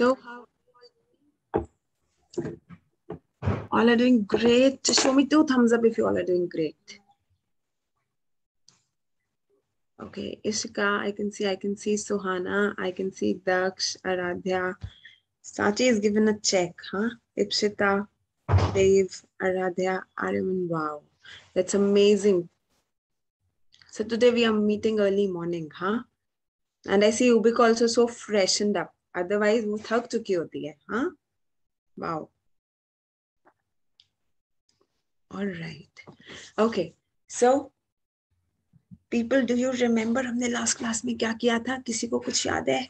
So how all are doing great. Show me two thumbs up if you all are doing great. Okay, Ishika, I can see, I can see Suhana, I can see Daksh, Aradhya. Sachi is given a check, huh? Ipshita, Dave, Aradhya, Aryaman, wow. That's amazing. So today we are meeting early morning, huh? And I see Ubik also so freshened up. Otherwise, वो थक चुकी होती है, huh? Wow. All right. Okay. So, people, do you remember हमने last class में क्या किया था? किसी को कुछ याद है?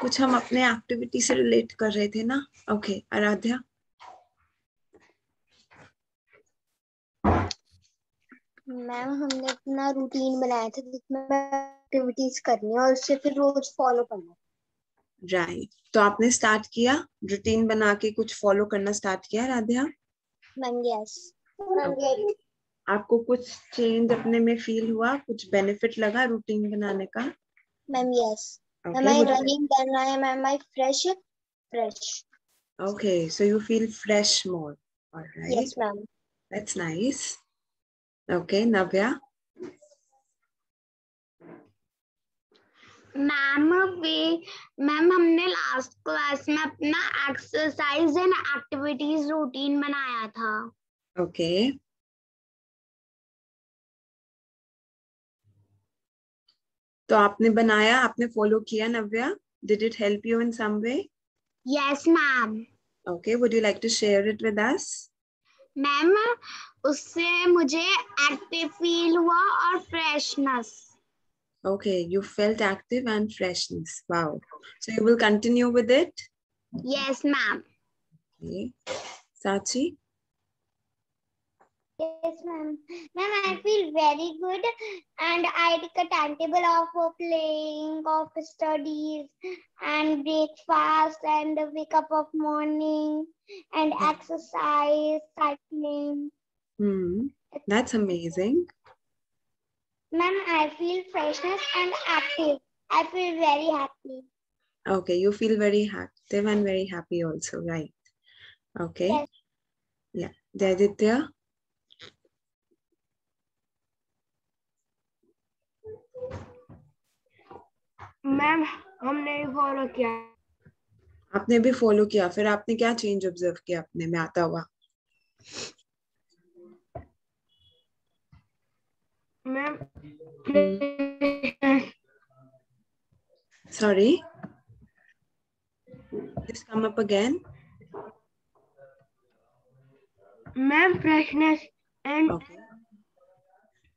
कुछ हम अपने एक्टिविटी से रिलेट कर रहे थे ना? Okay Okay, Aaradhya. मैम हमने अपना रूटीन बनाया था जिसमें एक्टिविटीज़ करनी है और उससे फिर रोज फॉलो करना राइट तो आपने स्टार्ट किया? रूटीन बना के कुछ फॉलो करना स्टार्ट किया राधिया मैम यस आपको कुछ चेंज अपने में फील हुआ? कुछ बेनिफिट लगा रूटीन बनाने का? मैम यस मैम रनिंग कर रहा है ma'am I fresh fresh okay so you feel fresh more alright yes ma'am that's nice okay Navya ma'am way ma'am हमने लास्ट क्लास में अपना एक्सरसाइज एंड एक्टिविटीज़ रूटीन बनाया था। Okay okay. तो आपने बनाया आपने फॉलो किया Navya? Did it help you in some way yes ma'am okay would you like to share it with us ma'am उससे मुझे एक्टिव फील हुआ और freshness Okay, you felt active and freshness. Wow. So you will continue with it? Yes, ma'am. Okay. Sachi? Yes, ma'am. Ma'am, I feel very good and I take a timetable of playing, of studies and breakfast and wake up of morning and exercise, cycling. Hmm. That's amazing. Ma'am, I feel freshness and active. I feel very happy. Okay, you feel very active and very happy also, right? Okay. Yes. Yeah. Jayaditya? Ma'am हमने भी follow किया आपने भी follow किया फिर आपने क्या change observe किया अपने में आता हुआ ma'am Sorry. Just come up again. Ma'am, freshness and okay.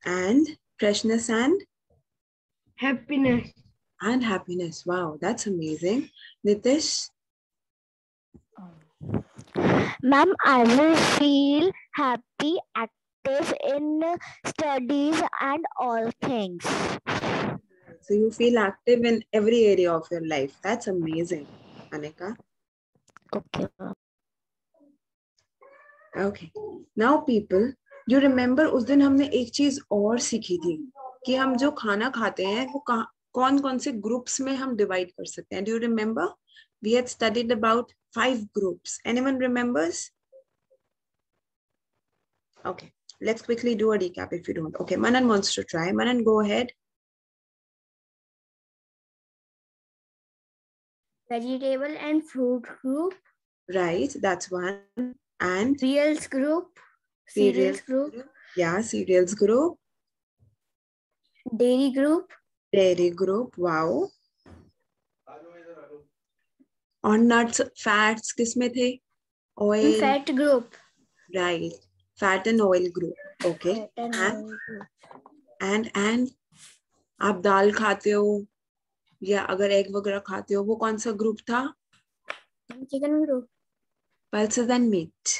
and freshness and happiness. And happiness. Wow, that's amazing. Nitish? Ma'am, I will feel happy, active in studies and all things. So you feel active in every area of your life. That's amazing, Anika. Okay. Okay. Now people, you remember उस दिन हमने एक चीज़ और सीखी थी कि हम जो खाना खाते हैं वो कौन कौन से ग्रुप्स में हम डिवाइड कर सकते हैं. Do you remember? We had studied about five groups. Anyone remembers? Okay. Let's quickly do a recap if you don't. Okay, Manan wants to try. Manan, go ahead. Vegetable and fruit group. Right, that's one. And cereals group. Cereals, group. group. Yeah, cereals group. Dairy group. Dairy group. Wow. और nuts, fats किसमें थे? Oil. Fat group. Right. Fat and oil group. Okay. And and, and and आप दाल खाते हो या अगर egg वगैरह खाते हो वो कौन सा ग्रुप था chicken group pulses and meat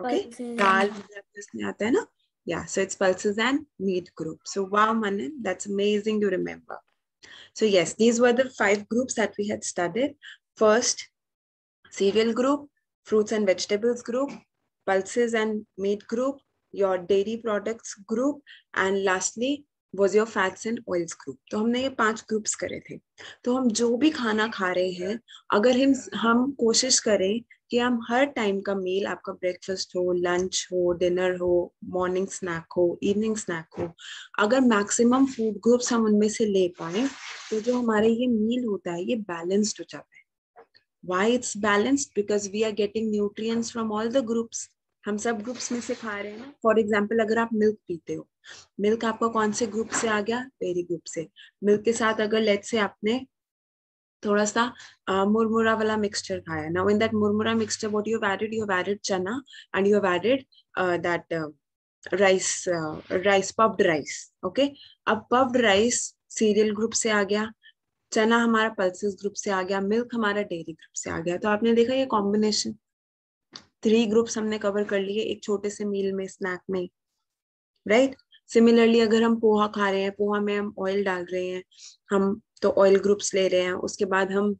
okay दाल इसमें आता है ना yeah so it's pulses and meat group so wow manan that's amazing to remember so yes these were the five groups that we had studied first cereal group fruits and vegetables group pulses and meat group, your dairy products group, and lastly was your fats and oils group तो हमने ये पाँच groups करे थे। तो हम जो भी खाना खा रहे हैं, अगर हम हम कोशिश करें कि हम हर टाइम का मील आपका ब्रेकफास्ट हो लंच हो डिनर हो मॉर्निंग स्नैक हो इवनिंग स्नैक हो, अगर मैक्सिमम फ़ूड ग्रुप्स हम उनमें से ले पाए तो जो हमारे ये मील होता है, ये बैलेंस्ड हो जाता है। Why it's balanced because we are getting nutrients from all the groups हम सब ग्रुप्स में से खा रहे हैं ना? फॉर एग्ज़ाम्पल अगर आप मिल्क पीते हो मिल्क आपका कौन से ग्रुप से आ गया? डेयरी ग्रुप से। मिल्क के साथ अगर लेट से आपने थोड़ा सा मुरमुरा वाला मिक्सचर खाया now in that murmura mixture what you added you added chana and you added that rice rice puffed rice okay अब पफ्ड राइस सीरियल ग्रुप से आ गया, चना हमारा पल्सेस ग्रुप से आ गया मिल्क हमारा डेयरी ग्रुप से आ गया। तो आपने देखा ये कॉम्बिनेशन थ्री ग्रुप्स हमने कवर कर लिए, एक छोटे से मील में स्नैक में राइट right? सिमिलरली अगर हम पोहा खा रहे हैं, पोहा में हम ऑयल डाल रहे हैं, हम तो ऑयल ग्रुप्स ले रहे हैं, उसके बाद हम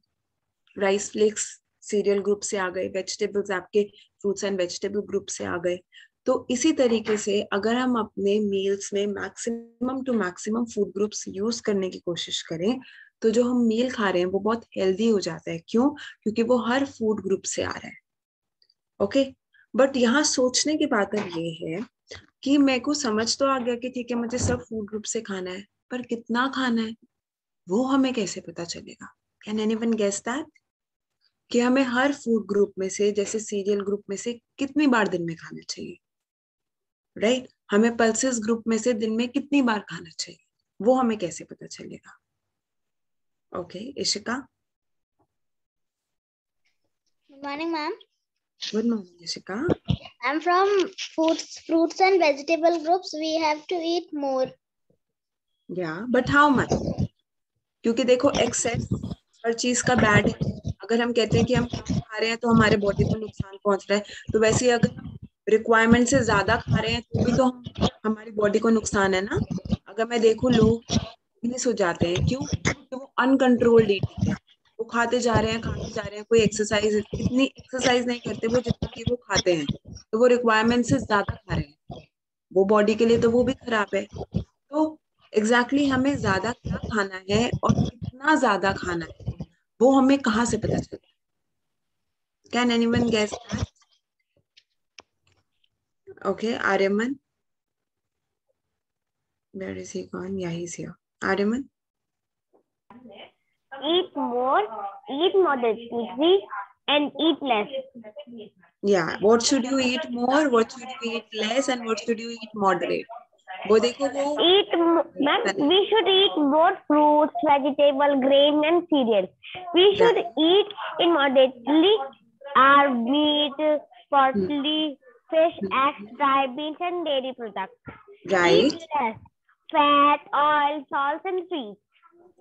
राइस फ्लेक्स सीरियल ग्रुप से आ गए वेजिटेबल्स आपके फ्रूट्स एंड वेजिटेबल ग्रुप से आ गए। तो इसी तरीके से अगर हम अपने मील्स में maximum to maximum food groups use करने की कोशिश करें तो जो हम मील खा रहे हैं, वो बहुत हेल्दी हो जाता है। क्यों? क्योंकि वो हर फ़ूड ग्रुप से आ रहा है। ओके बट यहाँ सोचने की बात अब ये है कि मेरे को समझ तो आ गया कि ठीक है मुझे सब फ़ूड ग्रुप से खाना है पर कितना खाना है? वो हमें कैसे पता चलेगा? Can any one guess that कि हमें हर फ़ूड ग्रुप में से जैसे सीरियल ग्रुप में से कितनी बार दिन में खाना चाहिए? Right right? हमें पल्सेस ग्रुप में से दिन में कितनी बार खाना चाहिए? वो हमें कैसे पता चलेगा? Okay okay, Ishika Good morning, ma'am. Good morning Ishika I'm from fruits, fruits and vegetable groups. We have to eat more. या बट हाउ मच क्योंकि देखो एक्सेस हर चीज़ का बैड है अगर हम कहते हैं कि हम खा रहे हैं तो हमारे बॉडी को नुकसान पहुँच रहा है। तो वैसे ही अगर रिक्वायरमेंट से ज़्यादा खा रहे हैं तो भी तो हम हमारी बॉडी को नुकसान है ना? अगर मैं देखूँ लोग हो जाते हैं। क्यों? क्योंकि वो अनकंट्रोल्ड ईटिंग है। खाते जा रहे हैं खाते जा रहे हैं, कोई एक्सरसाइज इतनी एक्सरसाइज नहीं करते वो जितना कि वो खाते हैं तो वो रिक्वायरमेंट से ज़्यादा खा रहे हैं। वो बॉडी के लिए तो वो भी खराब है। तो एग्जैक्टली exactly हमें ज़्यादा क्या खाना है और कितना ज़्यादा खाना है, वो हमें कहाँ से पता चलता है? Can anyone guess okay Aryaman where is he gone? Yeah, he's here. Aryaman Eat more, eat moderately, and eat less. yeah what should you eat more what should you eat less and what should you eat moderate वो देखो वो Eat, ma'am, we should eat more fruits, vegetable, grain, and cereals. We should eat in moderately our meat, poultry, fish, eggs, dry beans, and dairy products. right Eat less fat, oil, salts, and sweets.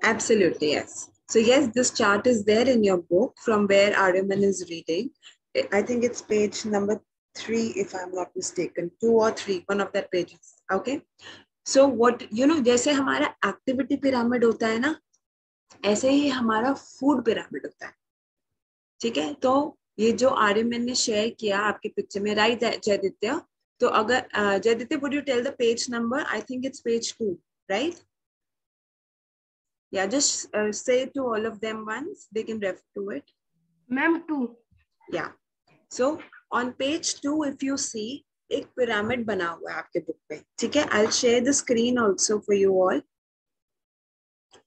Absolutely, yes. So yes, this chart is there in your book from where Aryaman is reading. I- think it's page number three, if I'm not mistaken, two or three, one of that pages. Okay. So what you know, जैसे हमारा activity pyramid होता है ना, ऐसे ही हमारा food pyramid होता है. ठीक है? तो ये जो आर्यमन ने शेयर किया आपके पिक्चर में राइट जयदित्य तो अगर uh, जयदित्य would you tell the page number? I think it's page two, right? Yeah, just uh, say to all of them once, they can refer to it. Ma'am, two. Yeah. So on page two, if you see, एक pyramid बना हुआ है आपके book पे ठीक है I'll share the screen also for you all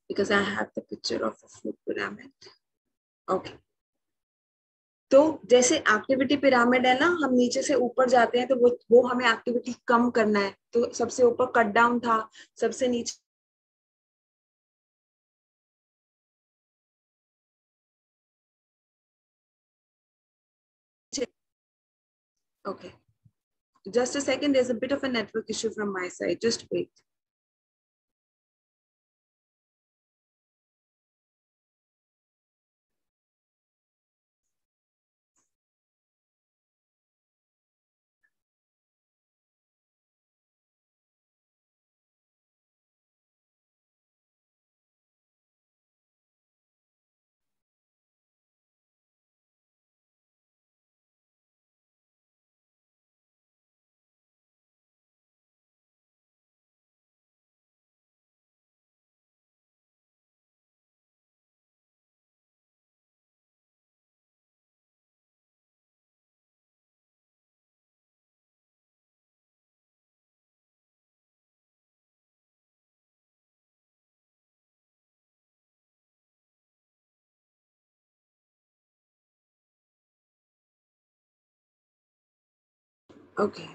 because I have the picture of a food pyramid. Okay. तो जैसे एक्टिविटी पिरामिड है ना हम नीचे से ऊपर जाते हैं तो वो वो हमें एक्टिविटी कम करना है तो सबसे ऊपर कट डाउन था सबसे नीचे Okay. Just a second, there's a bit of a network issue from my side. Just wait. Okay.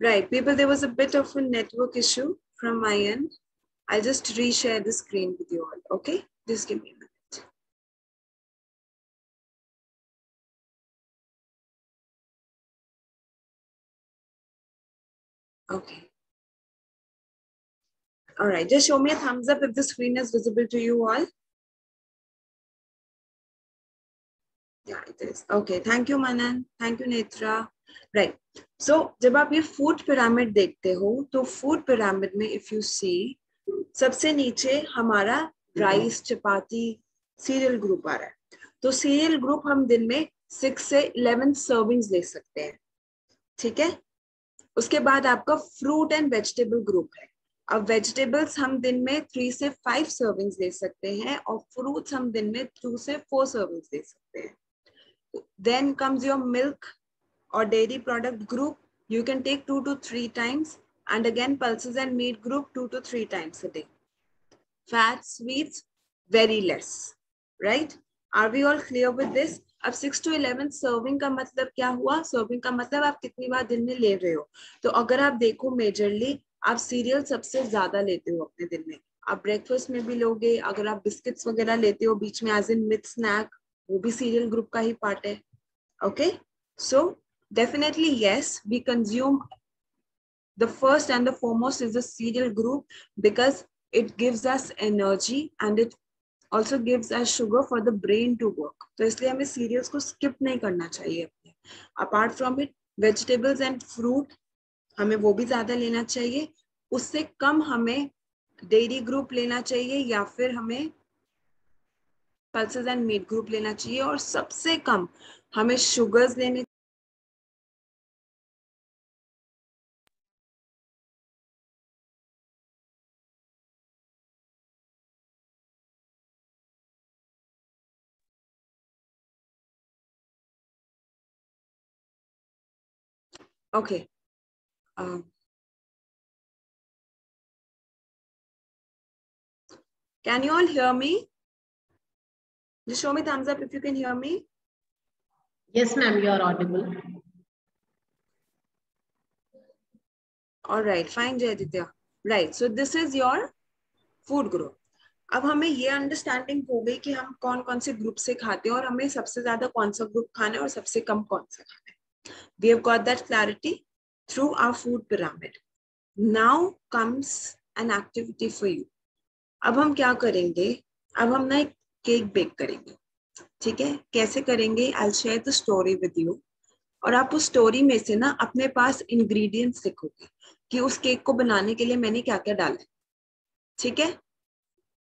Right, people, there was a bit of a network issue from my end. I'll just reshare the screen with you all, okay? Just give me a minute. Okay. All right, just show me a thumbs up if the screen is visible to you all. Yeah, it is. Okay, thank you, Manan. Thank you, Netra. Right. So, जब आप ये food pyramid देखते हो तो food pyramid में if you see सबसे नीचे हमारा राइस चपाती सीरियल ग्रुप आ रहा है तो सीरियल ग्रुप हम दिन में सिक्स से इलेवन सर्विंग्स ले सकते हैं ठीक है उसके बाद आपका फ्रूट एंड वेजिटेबल ग्रुप है अब वेजिटेबल्स हम दिन में थ्री से फाइव सर्विंग दे सकते हैं और फ्रूट्स हम दिन में टू से फोर सर्विंग्स दे सकते हैं। देन कम्स योर मिल्क और dairy product group you can take two to three times and again pulses and meat group two to three times a day fat sweets very less right are we all clear with this अब six to eleven serving का मतलब क्या हुआ? Serving का मतलब आप कितनी बार दिन में ले रहे हो? तो अगर आप देखो मेजरली आप सीरियल सबसे ज़्यादा लेते हो अपने दिन में? आप ब्रेकफास्ट में भी लोगे, अगर आप बिस्किट्स वगैरह लेते हो बीच में एज इन मिथ स्नैक वो भी सीरियल ग्रुप का ही पार्ट है। Okay so definitely yes we consume the first and the foremost is the cereal group because it gives us energy and it also gives us sugar for the brain to work तो इसलिए हमें cereals को skip नहीं करना चाहिए apart from it vegetables and fruit हमें वो भी ज़्यादा लेना चाहिए उससे कम हमें डेयरी ग्रुप लेना चाहिए या फिर हमें पल्सेस एंड मीट ग्रुप लेना चाहिए और सबसे कम हमें शुगर्स लेने Okay. Um, can you all hear me? Just show me thumbs up if you can hear me. Yes, ma'am, you are audible. All right, fine, Jayaditya. Right, so this is your food group. अब हमें ये understanding हो गई कि हम कौन कौन से ग्रुप से खाते हैं और हमें सबसे ज़्यादा कौन सा ग्रुप खाना है और सबसे कम कौन सा खाना है we have got that clarity through our food pyramid. Now comes an activity for you. अब हम क्या करेंगे? अब हम ना एक केक बेक करेंगे। ठीक है? कैसे करेंगे? I share the story with you और आप उस स्टोरी में से ना अपने पास इंग्रेडिएंट्स लिखोगे कि उस केक को बनाने के लिए मैंने क्या क्या डाला ठीक है?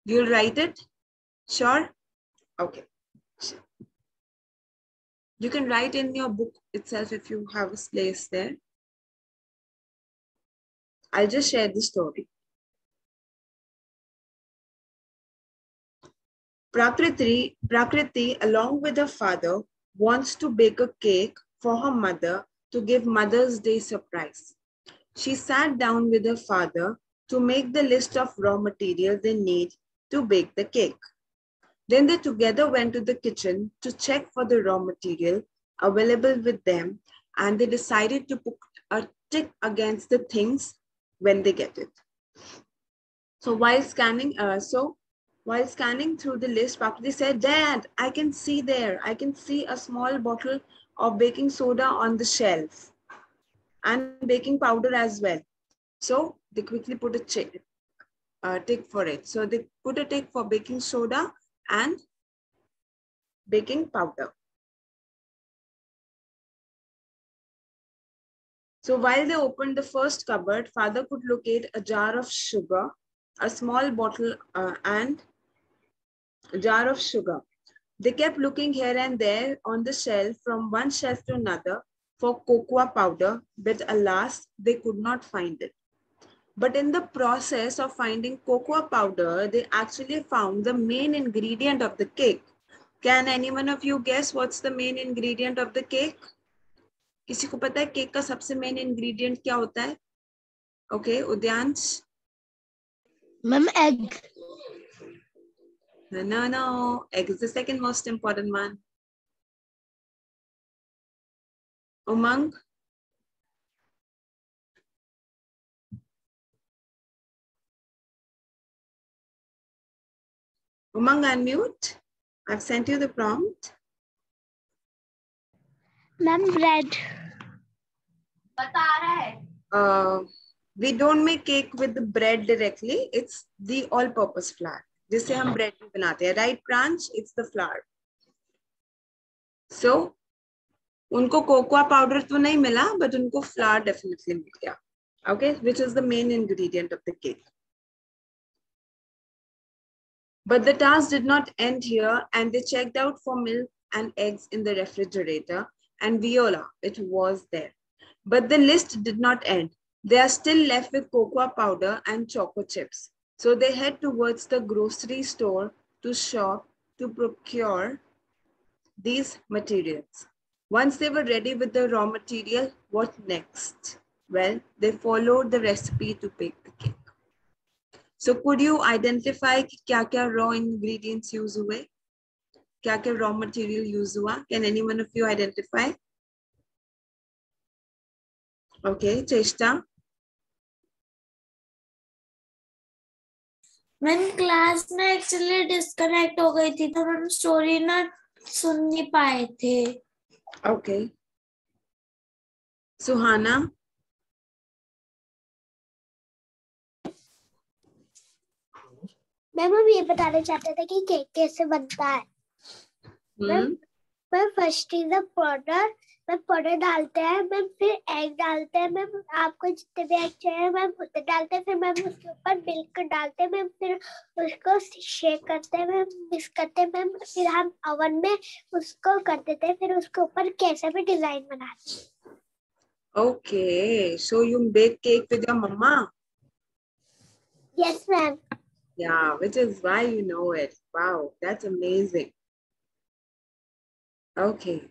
You will write it sure okay you can write in your book itself if you have a place there. I'll just share the story. Prakriti, Prakriti, along with her father, wants to bake a cake for her mother to give Mother's Day surprise. She sat down with her father to make the list of raw materials they need to bake the cake. Then they together went to the kitchen to check for the raw material available with them and they decided to put a tick against the things when they get it. So while scanning, uh, so while scanning through the list, Prakriti said, Dad, I can see there, I can see a small bottle of baking soda on the shelf and baking powder as well. So they quickly put a check, uh, tick for it. So they put a tick for baking soda and baking powder. So while they opened the first cupboard, father could locate a jar of sugar, a small bottle uh, and a jar of sugar. They kept looking here and there on the shelf from one shelf to another for cocoa powder, but alas, they could not find it. But in the process of finding cocoa powder, they actually found the main ingredient of the cake. Can anyone of you guess what's the main ingredient of the cake? किसी को पता है cake का सबसे main ingredient क्या होता है? Okay Udyansh. Ma'am egg no no egg is the second most important one Umang Umang unmute I sent you the prompt Ma'am, bread. Uh, we don't make cake with the bread directly. It's the all-purpose flour. जिससे हम bread भी बनाते हैं. Right, Pranch? It's the flour. So, उनको cocoa powder तो नहीं मिला, but उनको flour definitely मिल गया. Okay, which is the main ingredient of the cake. But the task did not end here, and they checked out for milk and eggs in the refrigerator, and viola. It was there. But the list did not end. They are still left with cocoa powder and choco chips. So they head towards the grocery store to shop to procure these materials. Once they were ready with the raw material, what next? Well, they followed the recipe to bake the cake. So could you identify kya kya raw ingredients use away? क्या क्या raw material use हुआ? Can any one of you identify? Okay, Cheshta. Ma'am class में actually disconnect हो गई थी तो ma'am story ना सुन नहीं पाए थे Okay. Suhana. मैम हम ये बताना चाहते थे कि केक कैसे बनता है ma'am first is the powder ma'am powder डालते हैं मैम फिर एग डालते हैं मैम आपको जितने भी एग चाहिए मैम उतने डालते हैं फिर मैम उसके ऊपर मिल्क डालते हैं मैम फिर उसको शेक करते हैं मैम मिक्स करते हैं मैम फिर हम ओवन में उसको कर देते हैं फिर उसके ऊपर कैसा भी डिज़ाइन बनाते हैं Okay. So you bake cake with your mama? Yes ma'am Yeah, which is why you know it. Wow, that's amazing. Okay.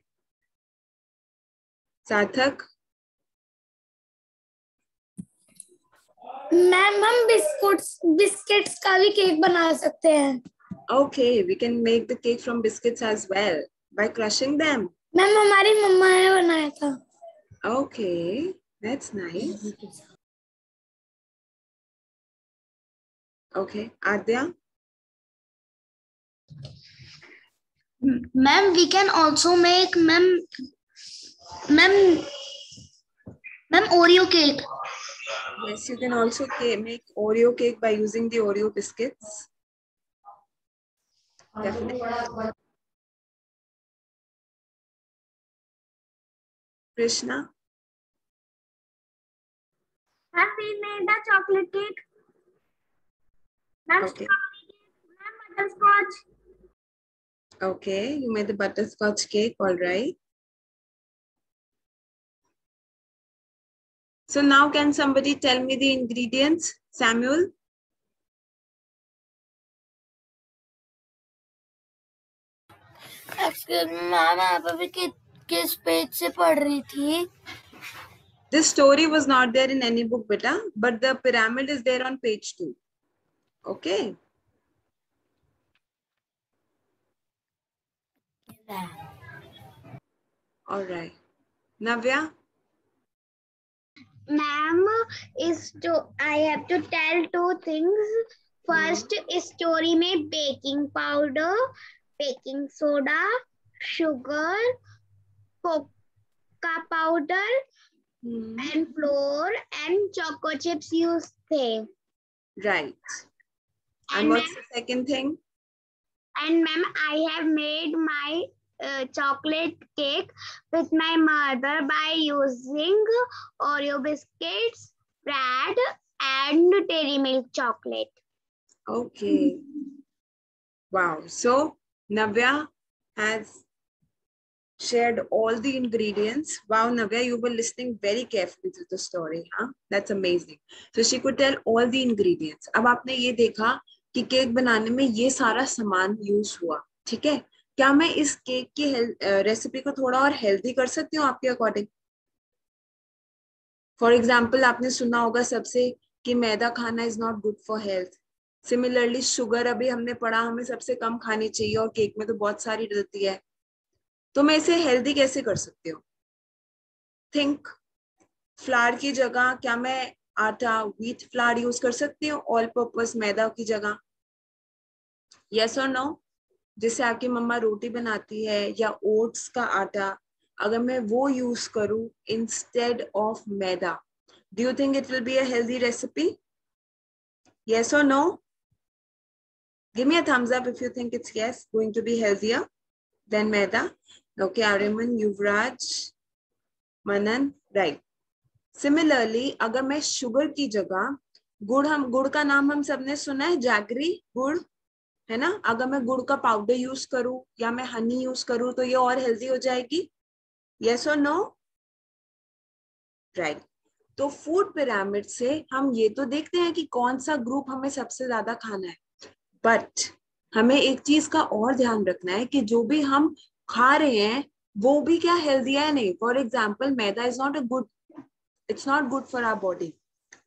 Sathak. Ma'am हम बिस्कुट्स बिस्किट्स का भी केक बना सकते हैं Okay, we can make the cake from biscuits as well by crushing them. Ma'am हमारी मम्मा ने बनाया था Okay, that's nice. Okay, Adya. ma'am we can also make ma'am ma'am ma'am oreo cake yes you can also make oreo cake by using the oreo biscuits definitely krishna have we made the chocolate cake. Ma'am, okay. strawberry cake. Ma'am, butterscotch. Okay, you made the butterscotch cake, all right. So now can somebody tell me the ingredients? Samuel? Excuse me ma'am आप अभी कि, किस page से पढ़ रही थी This story was not there in any book, beta, but the pyramid is there on page two. Okay. All right. Navya? Ma'am is to I have to tell two things. First hmm. yeah. story me baking powder, baking soda, sugar, coca powder, hmm. and flour and choco chips used थे. Right. And, and what's the second thing? And ma'am, I have made my uh, chocolate cake with my mother by using oreo biscuits bread and dairy milk chocolate Okay. Wow. So Navya has shared all the ingredients. Wow, Navya, you were listening very carefully to the story, huh? That's amazing. So she could tell all the ingredients. अब आपने ये देखा कि cake बनाने में ये सारा सामान यूज़ हुआ ठीक है क्या मैं इस केक की रेसिपी को थोड़ा और हेल्दी कर सकती हूँ आपके अकॉर्डिंग फॉर एग्ज़ाम्पल आपने सुना होगा सबसे कि मैदा खाना is not good for health similarly sugar अभी हमने पढ़ा, हमें सबसे कम खानी चाहिए और केक में तो बहुत सारी डलती है। तो मैं इसे हेल्दी कैसे कर सकती हूँ? थिंक फ्लावर की जगह क्या मैं आटा व्हीट फ्लावर यूज़ कर सकती हूँ? ऑल पर्पज मैदा की जगह. यस और नो जैसे आपकी मम्मा रोटी बनाती है या ओट्स का आटा, अगर मैं वो यूज़ करूँ instead of maida. Do you think it will be a healthy recipe yes और no give me a thumbs up if you think it's yes going to be healthier than maida. Okay Aryaman Yuvraj Manan right similarly अगर मैं sugar की जगह, गुड़ हम, गुड़ का नाम हम सबने सुना है, जागरी, गुड़ है ना? अगर मैं गुड़ का पाउडर यूज़ करूँ या मैं हनी यूज़ करूँ तो ये और हेल्दी हो जाएगी? यस और नो राइट तो फ़ूड पिरामिड से हम ये तो देखते हैं कि कौन सा ग्रुप हमें सबसे ज़्यादा खाना है। बट हमें एक चीज़ का और ध्यान रखना है कि जो भी हम खा रहे हैं, वो भी क्या हेल्दी है नहीं? For example maida is not a good it's not good for our body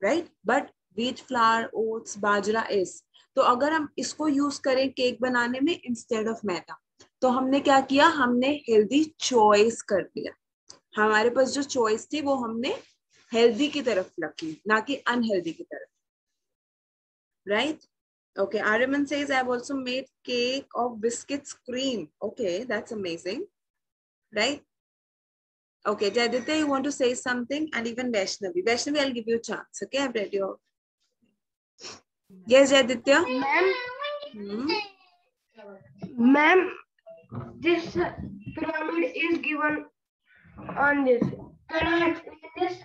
right but wheat flour oats bajra is तो अगर हम इसको यूज़ करें केक बनाने में इंस्टेड ऑफ़ मैदा तो हमने क्या किया? हमने हेल्दी चॉइस कर दिया। हमारे पास जो चॉइस थी, वो हमने हेल्दी की तरफ़ रखी, ना कि अनहेल्दी की तरफ़। Right okay Aryaman says I also made cake of biscuit cream okay that's amazing right okay Jay Jaydit you want to say something and even Vaishnavi Vaishnavi I give you chance okay I bet your yes jaditya Ma'am, hmm? ma'am, this pyramid is given on this. Can I explain this?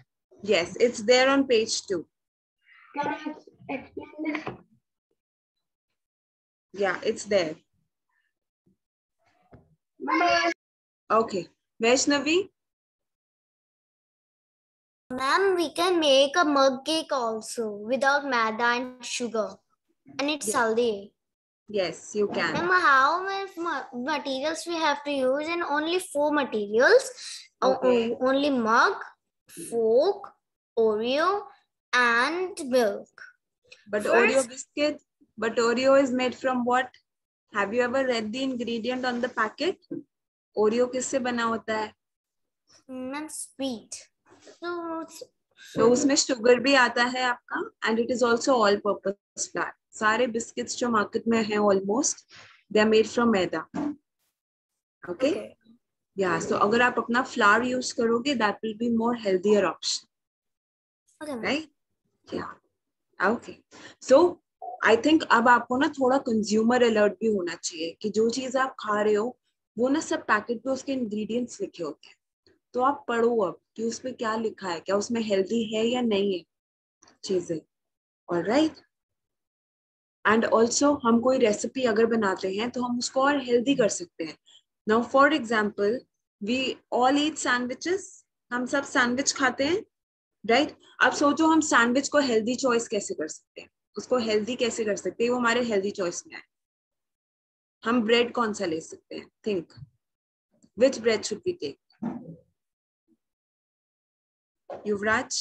yes it's there on page two Can I explain this? yeah it's there Ma'am, okay vaishnavi Ma'am, we can make a mug cake also without maida and sugar. And it's Yeah. healthy. yes you can Ma'am, how many ma- materials we have to use? And only four materials. O- Okay. o- only mug, fork, Oreo, and milk. But Oreo First- biscuit, but Oreo is made from what? Have you ever read the ingredient on the packet? Oreo किससे बना होता है? Ma'am, sweet. तो उसमें sugar भी आता है आपका and it is also all purpose flour सारे बिस्किट्स जो मार्केट में है almost they are made from maida. Okay या सो अगर आप अपना फ्लावर यूज़ करोगे that will be more healthier option right या ओके सो आई थिंक अब आपको ना थोड़ा कंज्यूमर अलर्ट भी होना चाहिए कि जो चीज़ आप खा रहे हो वो ना सब पैकेट पे उसके इंग्रेडिएंट्स लिखे होते हैं। तो आप पढ़ो अब। कि उसमें क्या लिखा है, क्या उसमें हेल्दी है या नहीं है चीज़ें। और राइट एंड ऑल्सो हम कोई रेसिपी अगर बनाते हैं तो हम उसको और हेल्दी कर सकते हैं। Now for example we all eat sandwiches हम सब सैंडविच खाते हैं राइट right? अब सोचो हम सैंडविच को हेल्दी चॉइस कैसे कर सकते हैं? उसको हेल्दी कैसे कर सकते हैं? वो हमारे हेल्दी चॉइस में है हम ब्रेड कौन सा ले सकते हैं? Think which bread should be take Yuvraj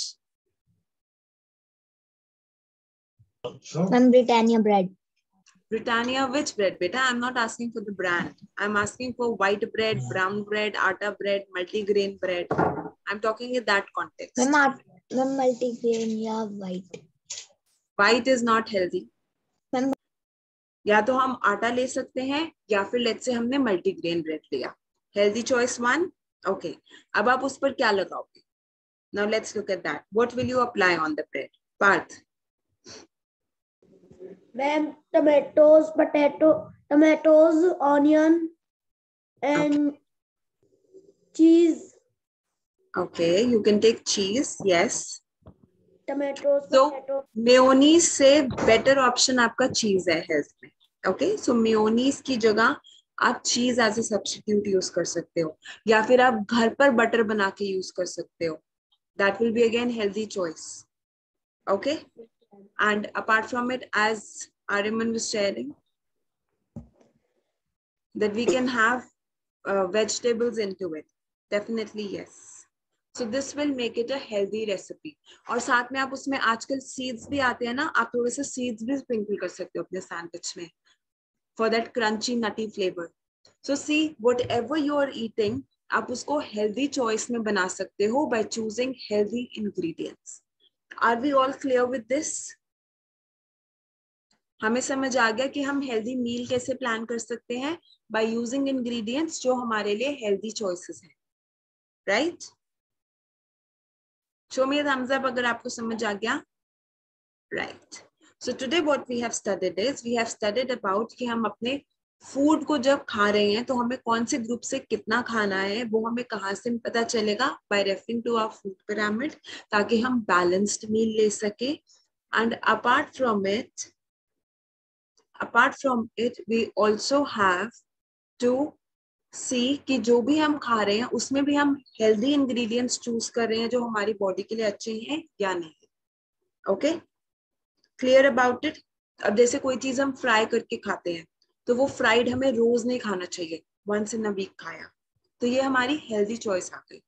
Ma'am, Britannia bread. Britannia, which bread, beta? I'm not asking for the brand. I'm asking for white bread, brown bread, atta bread, multigrain bread. I'm talking in that context. Ma'am, art- ma'am, multigrain, yeah, white. White is not healthy. या तो हम आटा ले सकते हैं या फिर let's say हमने मल्टीग्रेन ब्रेड लिया हेल्दी चॉइस वन ओके अब आप उस पर क्या लगाओगे now let's look at that what will you apply on the bread Parth ma'am, tomatoes, potato, tomatoes, onion, and okay. cheese. Okay you can take cheese yes Tomatoes, So- potato. Mayonnaise से better option आपका cheese है health में. Okay so mayonnaise की जगह आप cheese as a substitute use कर सकते हो. या फिर आप घर पर बटर बना के यूज़ कर सकते हो. that will be again healthy choice okay and apart from it as Ariman was sharing that we can have uh, vegetables into it definitely yes so this will make it a healthy recipe और साथ में आप उसमें आजकल seeds भी आते हैं ना आप थोड़े से सीड्स भी स्प्रिंकल कर सकते हो अपने सैंडविच में for that crunchy nutty flavour so see whatever you are eating आप उसको हेल्दी चॉइस में बना सकते हो by choosing healthy ingredients are we all clear with this हमें समझ आ गया कि हम हेल्दी मील कैसे प्लान कर सकते हैं? बाय यूजिंग इंग्रेडिएंट्स जो हमारे लिए हेल्दी चॉइसेस हैं. Right show me thumbs up अगर आपको समझ आ गया? Right so today what we have studied is we have studied about कि हम अपने फ़ूड को जब खा रहे हैं तो हमें कौन से ग्रुप से कितना खाना है, वो हमें कहाँ से पता चलेगा? By referring to our food pyramid ताकि हम बैलेंस्ड मील ले सके। And apart from it apart from it we also have to see कि जो भी हम खा रहे हैं, उसमें भी हम हेल्दी इंग्रेडिएंट्स चूज़ कर रहे हैं, जो हमारी बॉडी के लिए अच्छे हैं या नहीं। ओके क्लियर अबाउट इट अब जैसे कोई चीज़ हम फ्राई करके खाते हैं तो वो फ्राइड हमें रोज नहीं खाना चाहिए वंस इन अ वीक खाया। तो ये हमारी हेल्दी चॉइस आ गई।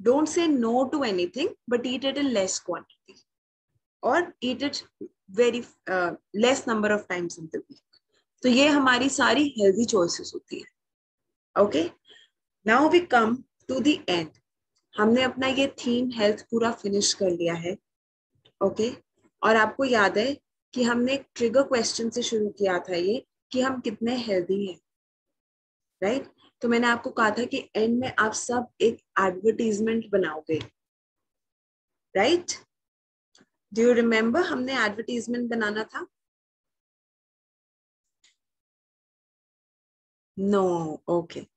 Don't say no to anything but eat it in less quantity और eat it very less number of times in the week तो ये हमारी सारी हेल्दी चॉइसेस होती है। Okay now we come to the end हमने अपना ये थीम हेल्थ पूरा फिनिश कर लिया है। Okay okay? और आपको याद है कि हमने एक ट्रिगर क्वेश्चन से शुरू किया था ये कि हम कितने हेल्दी हैं राइट right? तो मैंने आपको कहा था कि एंड में आप सब एक एडवर्टीजमेंट बनाओगे राइट डू यू रिमेम्बर हमने एडवर्टीजमेंट बनाना था नो no, ओके okay.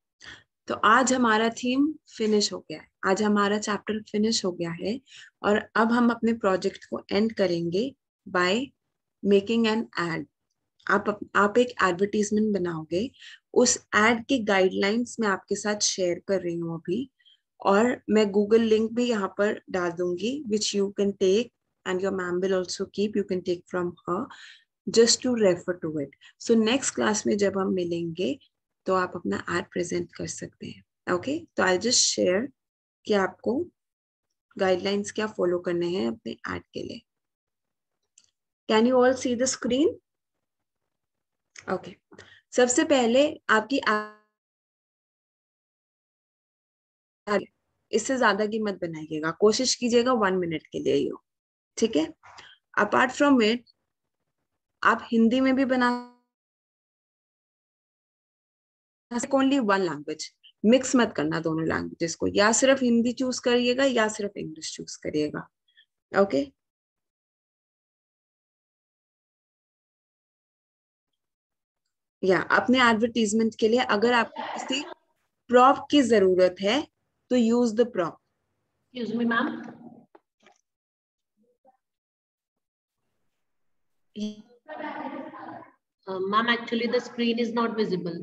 तो आज हमारा थीम फिनिश हो गया है आज हमारा चैप्टर फिनिश हो गया है और अब हम अपने प्रोजेक्ट को एंड करेंगे बाय मेकिंग एन एड आप आप एक एडवर्टीजमेंट बनाओगे, उस एड के गाइडलाइंस मैं आपके साथ शेयर कर रही हूँ अभी, और मैं गूगल लिंक भी यहाँ पर डाल दूँगी which you can take and your ma'am will also keep you can take from her just to refer to it so next class में जब हम मिलेंगे तो आप अपना एड प्रेजेंट कर सकते हैं ओके तो आई जस्ट शेयर कि आपको गाइडलाइंस क्या फॉलो करने हैं अपने एड के लिए. Can you all see the screen okay सबसे पहले आपकी इससे ज़्यादा की मत बनाइएगा। कोशिश कीजिएगा वन मिनट के लिए ही ठीक है? अपार्ट फ्रॉम इट आप हिंदी में भी बना ओनली वन लैंग्वेज मिक्स मत करना दोनों लैंग्वेजेस को। या सिर्फ़ हिंदी चूज़ करिएगा या सिर्फ़ इंग्लिश चूज़ करिएगा। ओके या अपने एडवर्टीजमेंट के लिए अगर आपको किसी प्रॉप की ज़रूरत है तो use the prop ma'am actually the screen is not visible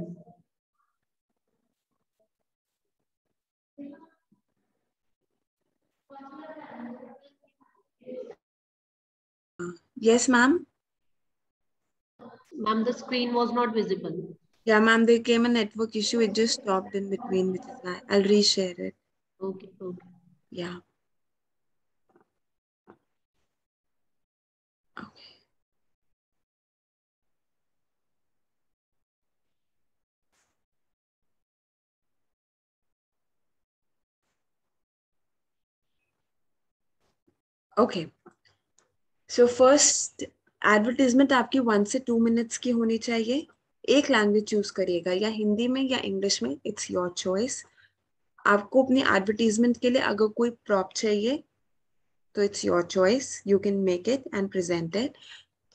yes ma'am Ma'am, the screen was not visible. Yeah, ma'am, there came a network issue. It just stopped in between, which is why I'll reshare it. Okay, okay. Yeah. Okay. Okay. So first, advertisement आपकी one से two minutes की होनी चाहिए। एक language choose करिएगा, या हिंदी में या इंग्लिश में इट्स योर चॉइस आपको अपनी एडवर्टीजमेंट के लिए अगर कोई प्रॉप चाहिए तो it's your choice you can make it and present it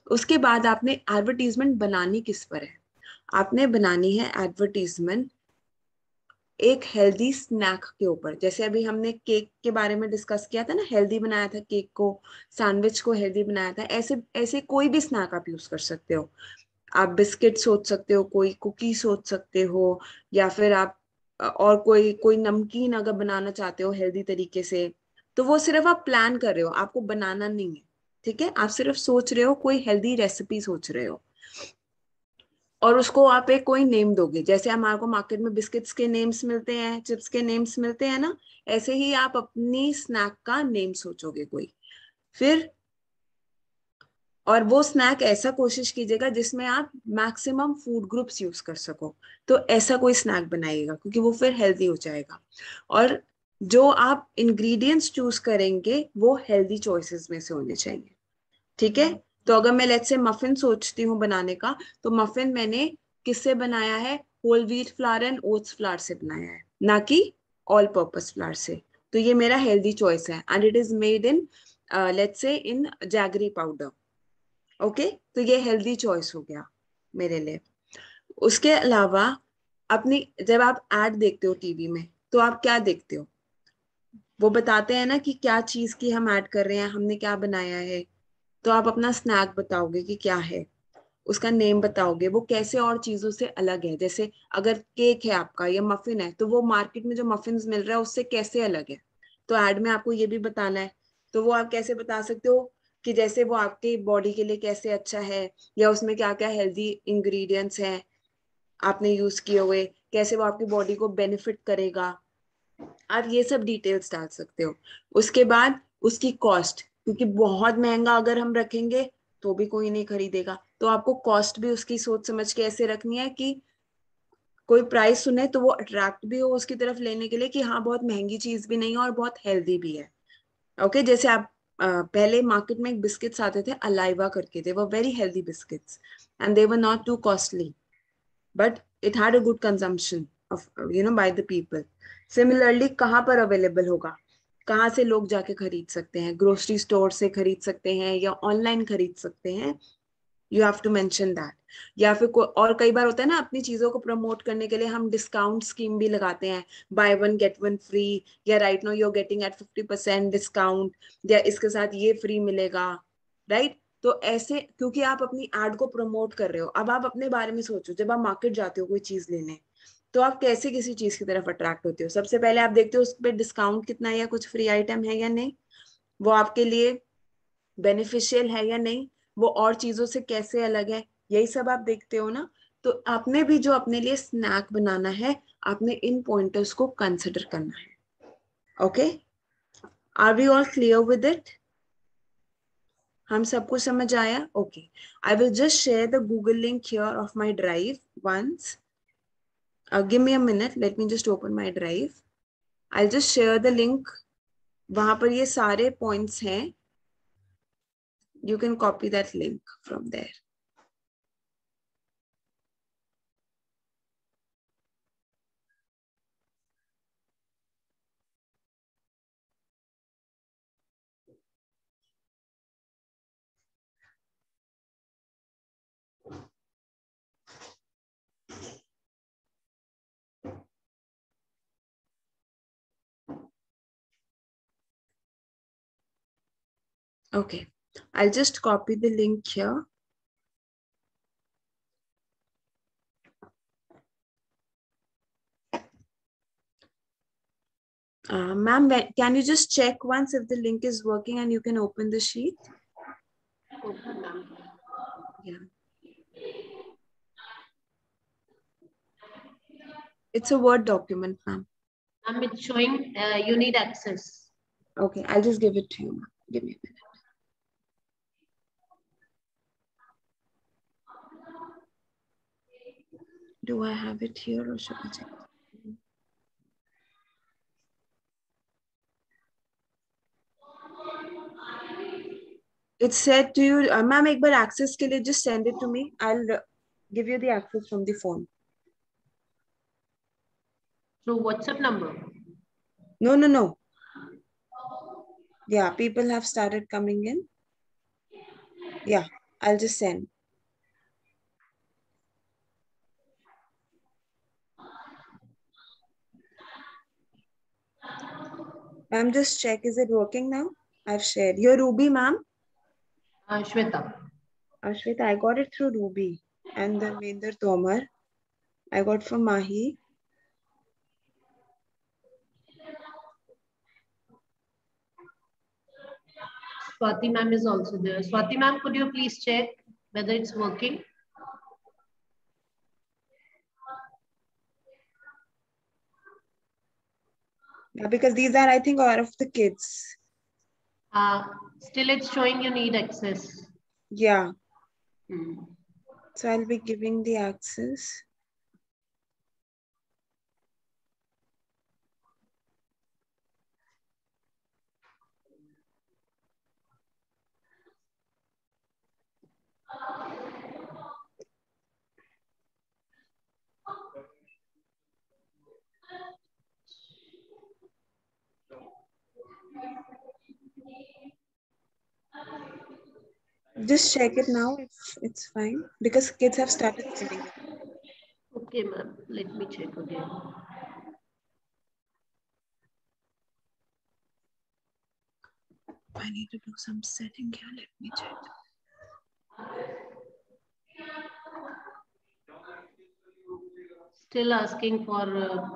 उसके बाद आपने एडवर्टीजमेंट बनानी किस पर है? आपने बनानी है एडवर्टीजमेंट एक हेल्दी स्नैक के ऊपर। जैसे अभी हमने केक के बारे में डिस्कस किया था ना हेल्दी बनाया था केक को सैंडविच को हेल्दी बनाया था, ऐसे ऐसे कोई भी स्नैक आप यूज़ कर सकते हो। आप बिस्किट सोच सकते हो, कोई कुकी सोच सकते हो, या फिर आप और कोई कोई नमकीन अगर बनाना चाहते हो हेल्दी तरीके से तो वो सिर्फ़ आप प्लान कर रहे हो, आपको बनाना नहीं है, ठीक है? आप सिर्फ़ सोच रहे हो, कोई हेल्दी रेसिपी सोच रहे हो। और उसको आप एक कोई नेम दोगे। जैसे हमारे को मार्केट में बिस्किट्स के नेम्स मिलते हैं, चिप्स के नेम्स मिलते हैं ना, ऐसे ही आप अपनी स्नैक का नेम सोचोगे कोई। फिर और वो स्नैक ऐसा कोशिश कीजिएगा जिसमें आप मैक्सिमम फ़ूड ग्रुप्स यूज़ कर सको। तो ऐसा कोई स्नैक बनाइएगा, क्योंकि वो फिर हेल्दी हो जाएगा। और जो आप इंग्रेडिएंट्स चूज़ करेंगे, वो हेल्दी चॉइसेस में से होने चाहिए। ठीक है? तो अगर मैं लेट से मफिन सोचती हूँ बनाने का तो मफिन मैंने किससे बनाया है? Whole wheat flour and oats flour से बनाया है, ना कि ऑल पर्पस फ्लावर से। तो ये मेरा हेल्दी चॉइस है and it is made in let's say in jaggery powder okay तो ये हेल्दी चॉइस हो गया मेरे लिए। उसके अलावा अपनी, जब आप एड देखते हो टीवी में तो आप क्या देखते हो? वो बताते हैं ना कि क्या चीज़ की हम ऐड कर रहे हैं, हमने क्या बनाया है तो आप अपना स्नैक बताओगे कि क्या है? उसका नेम बताओगे, वो कैसे और चीज़ों से अलग है? जैसे अगर केक है आपका या मफिन है तो वो मार्केट में जो मफिन मिल रहा है, उससे कैसे अलग है? तो एड में आपको ये भी बताना है। तो वो आप कैसे बता सकते हो कि जैसे वो आपके बॉडी के लिए कैसे अच्छा है या उसमें क्या क्या हेल्दी इंग्रेडिएंट्स हैं आपने यूज़ किए हुए? कैसे वो आपकी बॉडी को बेनिफिट करेगा? आप ये सब डिटेल्स डाल सकते हो। उसके बाद उसकी कॉस्ट क्योंकि बहुत महँगा अगर हम रखेंगे तो भी कोई नहीं खरीदेगा। तो आपको कॉस्ट भी उसकी सोच समझ के ऐसे रखनी है कि कोई प्राइस सुने तो वो अट्रैक्ट भी हो उसकी तरफ़ लेने के लिए कि हाँ बहुत महँगी चीज़ भी नहीं है और बहुत हेल्दी भी है। ओके okay, जैसे आप पहले मार्केट में एक बिस्किट्स आते थे अलाइवा करके they were very healthy biscuits and they were not too costly but it had a good consumption of you know by the people similarly कहाँ पर अवेलेबल होगा? कहाँ से लोग जाके खरीद सकते हैं? ग्रोसरी स्टोर से खरीद सकते हैं या ऑनलाइन खरीद सकते हैं? You have to mention that या फिर और कई बार होता है ना, अपनी चीज़ों को प्रमोट करने के लिए हम डिस्काउंट स्कीम भी लगाते हैं। Buy one get one free या right no you're getting at fifty percent discount या इसके साथ ये फ्री मिलेगा राइट right? तो ऐसे, क्योंकि आप अपनी एड को प्रमोट कर रहे हो, अब आप अपने बारे में सोचो, जब आप मार्केट जाते हो कोई चीज़ लेने तो आप कैसे किसी चीज़ की तरफ़ अट्रैक्ट होते हो? सबसे पहले आप देखते हो उस पर डिस्काउंट कितना है या कुछ फ्री आइटम है या नहीं? वो आपके लिए बेनिफिशियल है या नहीं? वो और चीज़ों से कैसे अलग है? यही सब आप देखते हो ना? तो आपने भी जो अपने लिए स्नैक बनाना है, आपने इन पॉइंटर्स को कंसिडर करना है। Okay are we all clear with it हम सबको समझ आया? Okay I will just share the Google link here of my drive once Give me a minute let me just open my drive I just share the link वहां पर ये सारे points हैं you can copy that link from there. Okay. I'll just copy the link here. Uh, Ma'am, can you just check once if the link is working and you can open the sheet? Yeah. It's a Word document, ma'am. Ma'am, it's showing uh, you need access. Okay, I'll just give it to you, ma'am. Give me a minute. Do I have it here or should I check? It said to you, uh, ma'am, एक बार access के लिए just send it to me. I'll uh, give you the access from the phone. Through WhatsApp number? No, no, no. Yeah, people have started coming in. Yeah, I'll just send. Ma'am, just check, is it working now? I've shared. Your Ruby, ma'am? Uh, Shweta. Ashwita, I got it through Ruby and the Mender Tomar. I got from Mahi. Swati ma'am is also there. Swati ma'am, could you please check whether it's working? Yeah, because these are, I think, all of the kids. Uh, still it's showing you need access. Yeah. Hmm. So I'll be giving the access. Just check it now if it's fine because kids have started sending it. Okay, ma'am. Let me check again. I need to do some setting here. Let me check. Still asking for. Uh,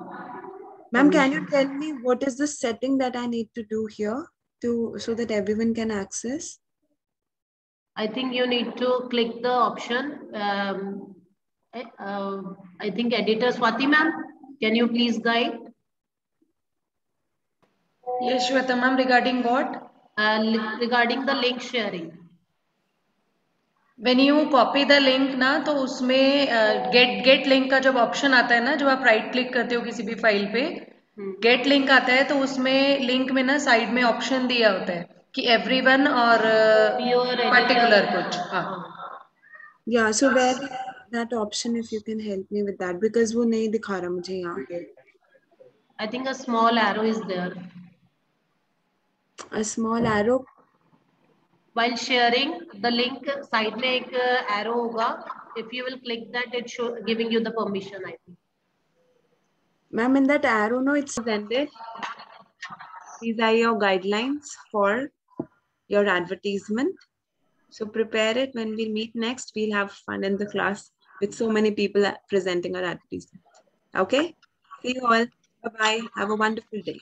Ma'am, can you tell me what is the setting that I need to do here to so that everyone can access? I think you need to click the option. Um, eh, uh, I think editor Swati ma'am, can you please guide? Yes, Shweta ma'am, regarding what? Uh, regarding the link sharing. When you copy the link ना तो उसमें gate gate link का जब option आता है ना जब आप राइट क्लिक करते हो किसी भी फ़ाइल पे Hmm. गेट लिंक आता है तो उसमें लिंक में ना साइड में ऑप्शन दिया होता है कि एवरीवन और Your पर्टिकुलर editor. कुछ हाँ हाँ. Yeah, so where is that option if you can help me with that because वो नहीं दिखा रहा मुझे यहाँ पे. I think a small arrow is there. A small arrow. While sharing the link, side में एक uh, arrow होगा. If you will click that, it show giving you the permission. I think. Ma'am, in that arrow, no, it's ended. These are your guidelines for your advertisement. So prepare it when we meet next. We'll have fun in the class with so many people presenting our advertisement. Okay? See you all. Bye-bye. Have a wonderful day.